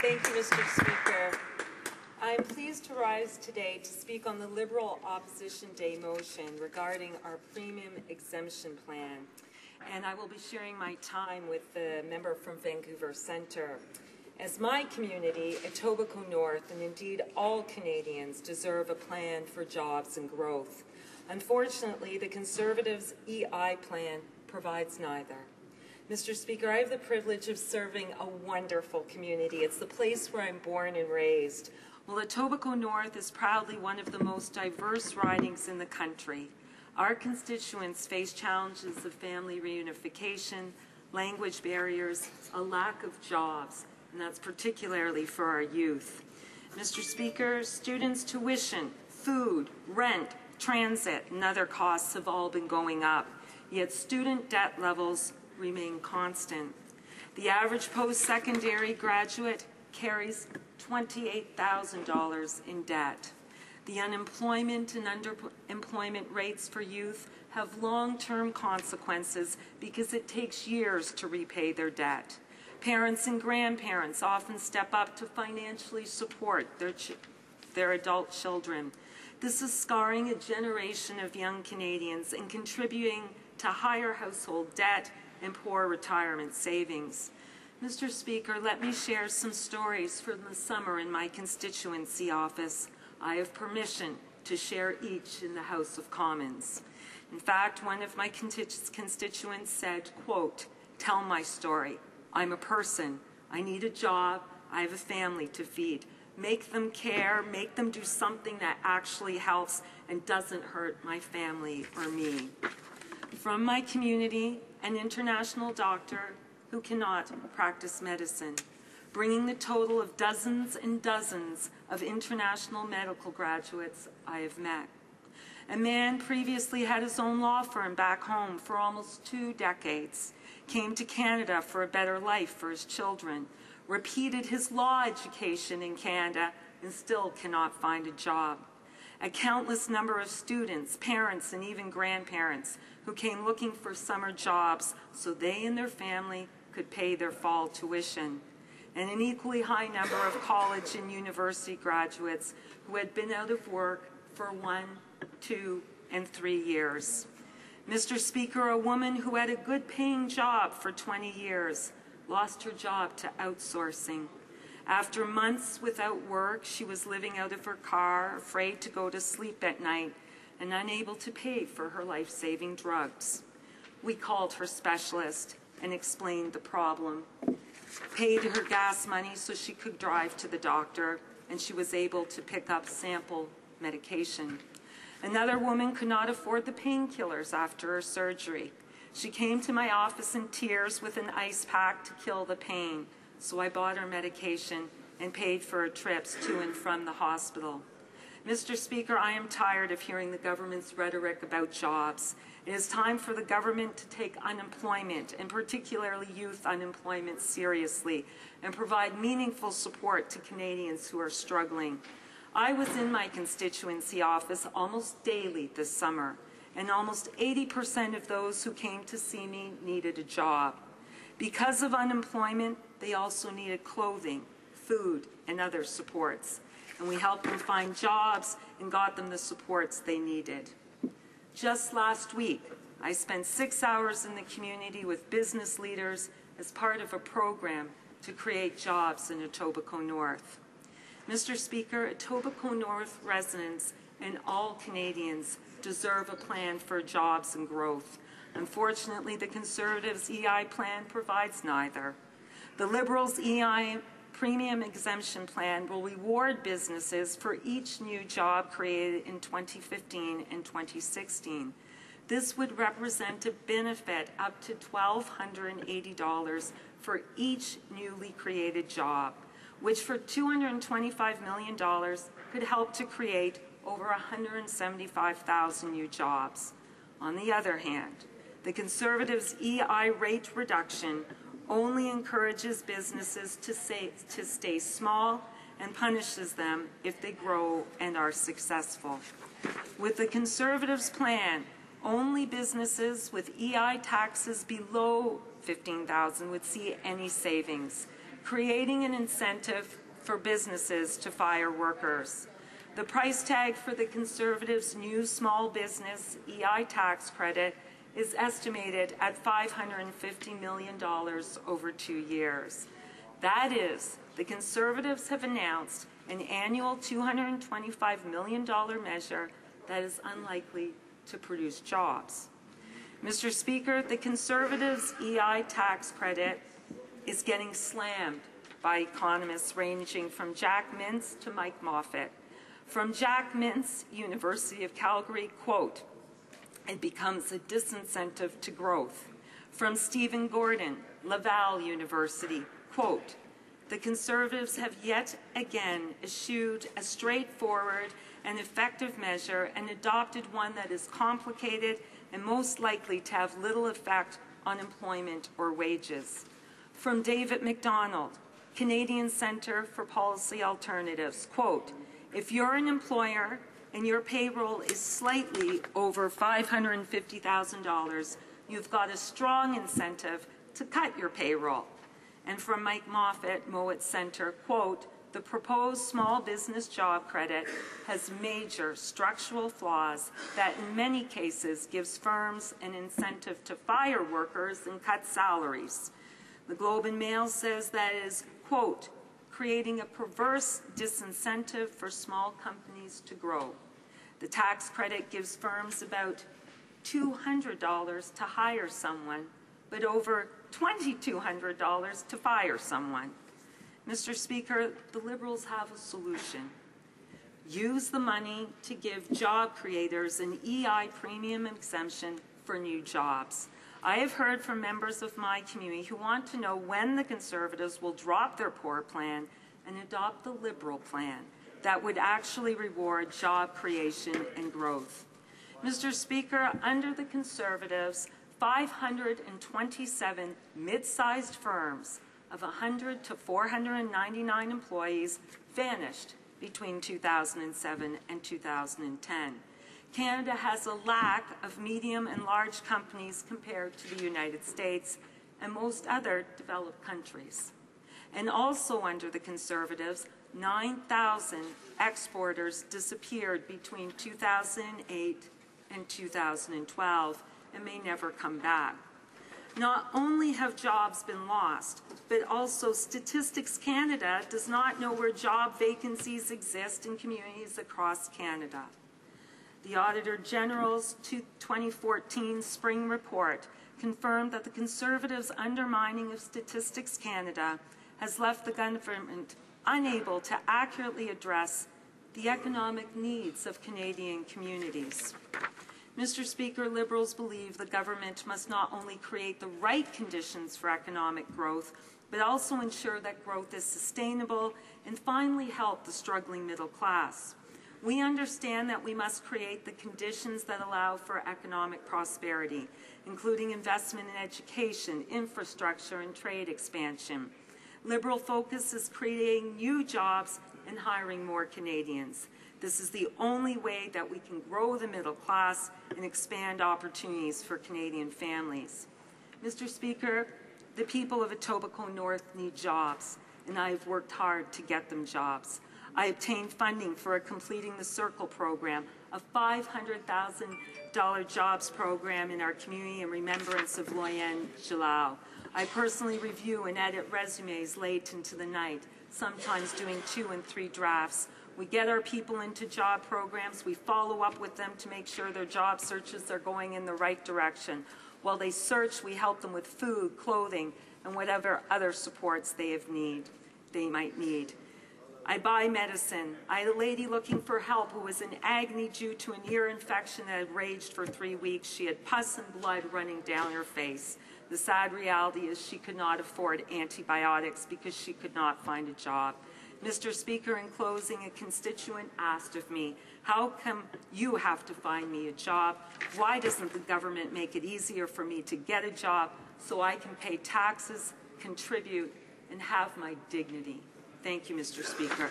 Thank you, Mr. Speaker. I am pleased to rise today to speak on the Liberal Opposition Day motion regarding our premium exemption plan. And I will be sharing my time with the member from Vancouver Centre. As my community, Etobicoke North, and indeed all Canadians, deserve a plan for jobs and growth. Unfortunately, the Conservatives' EI plan provides neither. Mr. Speaker, I have the privilege of serving a wonderful community. It's the place where I'm born and raised. Well, Etobicoke North is proudly one of the most diverse ridings in the country. Our constituents face challenges of family reunification, language barriers, a lack of jobs, and that's particularly for our youth. Mr. Speaker, students' tuition, food, rent, transit, and other costs have all been going up, yet student debt levels remain constant. The average post-secondary graduate carries $28,000 in debt. The unemployment and underemployment rates for youth have long-term consequences because it takes years to repay their debt. Parents and grandparents often step up to financially support their, their adult children. This is scarring a generation of young Canadians and contributing to higher household debt and poor retirement savings. Mr. Speaker, let me share some stories from the summer in my constituency office. I have permission to share each in the House of Commons. In fact, one of my constituents said, quote, tell my story. I'm a person. I need a job. I have a family to feed. Make them care. Make them do something that actually helps and doesn't hurt my family or me. From my community, an international doctor who cannot practice medicine, bringing the total of dozens and dozens of international medical graduates I have met. A man previously had his own law firm back home for almost two decades, came to Canada for a better life for his children, repeated his law education in Canada, and still cannot find a job. A countless number of students, parents, and even grandparents who came looking for summer jobs so they and their family could pay their fall tuition. And an equally high number of college and university graduates who had been out of work for one, two, and three years. Mr. Speaker, a woman who had a good paying job for 20 years lost her job to outsourcing. After months without work, she was living out of her car, afraid to go to sleep at night, and unable to pay for her life-saving drugs. We called her specialist and explained the problem, paid her gas money so she could drive to the doctor, and she was able to pick up sample medication. Another woman could not afford the painkillers after her surgery. She came to my office in tears with an ice pack to kill the pain, so I bought her medication and paid for her trips to and from the hospital. Mr. Speaker, I am tired of hearing the government's rhetoric about jobs. It is time for the government to take unemployment, and particularly youth unemployment, seriously and provide meaningful support to Canadians who are struggling. I was in my constituency office almost daily this summer, and almost 80% of those who came to see me needed a job. Because of unemployment, they also needed clothing, food, and other supports and we helped them find jobs and got them the supports they needed. Just last week, I spent six hours in the community with business leaders as part of a program to create jobs in Etobicoke North. Mr. Speaker, Etobicoke North residents and all Canadians deserve a plan for jobs and growth. Unfortunately, the Conservatives' EI plan provides neither. The Liberals' EI premium exemption plan will reward businesses for each new job created in 2015 and 2016. This would represent a benefit up to $1,280 for each newly created job, which for $225 million could help to create over 175,000 new jobs. On the other hand, the Conservatives' EI rate reduction only encourages businesses to, to stay small and punishes them if they grow and are successful. With the Conservatives' plan, only businesses with EI taxes below 15,000 would see any savings, creating an incentive for businesses to fire workers. The price tag for the Conservatives' new small business EI tax credit is estimated at $550 million over two years. That is, the Conservatives have announced an annual $225 million measure that is unlikely to produce jobs. Mr. Speaker, the Conservatives' EI tax credit is getting slammed by economists ranging from Jack Mintz to Mike Moffatt. From Jack Mintz, University of Calgary, quote, it becomes a disincentive to growth. From Stephen Gordon, Laval University, quote, the Conservatives have yet again eschewed a straightforward and effective measure and adopted one that is complicated and most likely to have little effect on employment or wages. From David Macdonald, Canadian Centre for Policy Alternatives, quote, if you're an employer and your payroll is slightly over $550,000, you've got a strong incentive to cut your payroll. And from Mike Moffatt, Mowat Center, quote, the proposed small business job credit has major structural flaws that in many cases gives firms an incentive to fire workers and cut salaries. The Globe and Mail says that is, quote, creating a perverse disincentive for small companies to grow. The tax credit gives firms about $200 to hire someone, but over $2,200 to fire someone. Mr. Speaker, the Liberals have a solution. Use the money to give job creators an EI premium exemption for new jobs. I have heard from members of my community who want to know when the Conservatives will drop their poor plan and adopt the Liberal plan that would actually reward job creation and growth. Mr. Speaker, under the Conservatives, 527 mid-sized firms of 100 to 499 employees vanished between 2007 and 2010. Canada has a lack of medium and large companies compared to the United States and most other developed countries. And also under the Conservatives, 9,000 exporters disappeared between 2008 and 2012 and may never come back. Not only have jobs been lost, but also Statistics Canada does not know where job vacancies exist in communities across Canada. The Auditor General's 2014 spring report confirmed that the Conservatives' undermining of Statistics Canada has left the government unable to accurately address the economic needs of Canadian communities. Mr. Speaker, Liberals believe the government must not only create the right conditions for economic growth, but also ensure that growth is sustainable and finally help the struggling middle class. We understand that we must create the conditions that allow for economic prosperity, including investment in education, infrastructure, and trade expansion. Liberal focus is creating new jobs and hiring more Canadians. This is the only way that we can grow the middle class and expand opportunities for Canadian families. Mr. Speaker, the people of Etobicoke North need jobs, and I have worked hard to get them jobs. I obtained funding for a Completing the Circle program, a $500,000 jobs program in our community in remembrance of Loyen Jalal. I personally review and edit resumes late into the night, sometimes doing two and three drafts. We get our people into job programs. We follow up with them to make sure their job searches are going in the right direction. While they search, we help them with food, clothing, and whatever other supports they have need, they might need. I buy medicine. I had a lady looking for help who was in agony due to an ear infection that had raged for three weeks. She had pus and blood running down her face. The sad reality is she could not afford antibiotics because she could not find a job. Mr. Speaker, in closing, a constituent asked of me, how come you have to find me a job? Why doesn't the government make it easier for me to get a job so I can pay taxes, contribute, and have my dignity? Thank you, Mr. Speaker.